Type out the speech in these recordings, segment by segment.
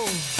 Oh!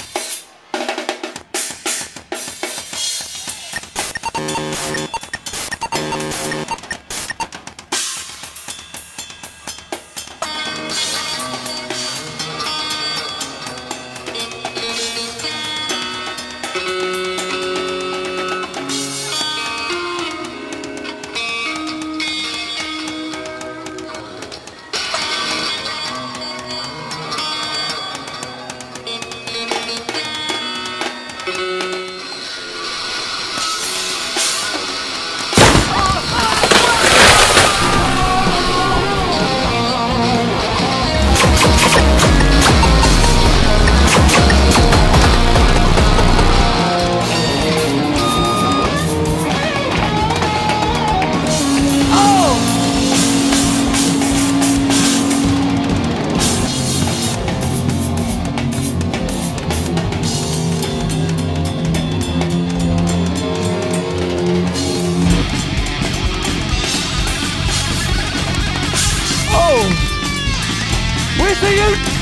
See you.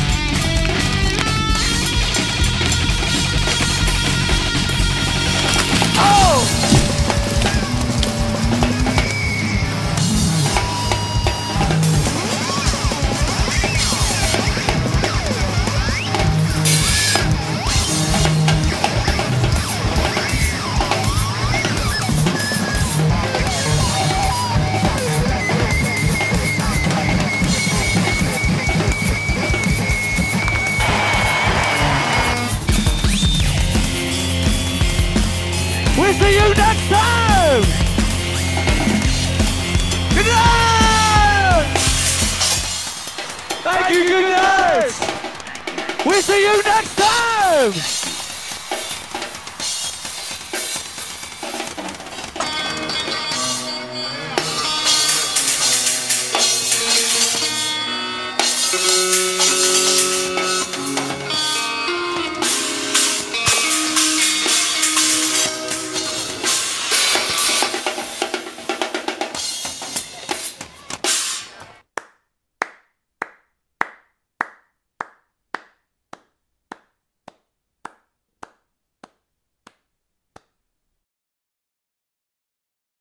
We'll see you next time! Good night! Thank you, good night! We'll see you next time!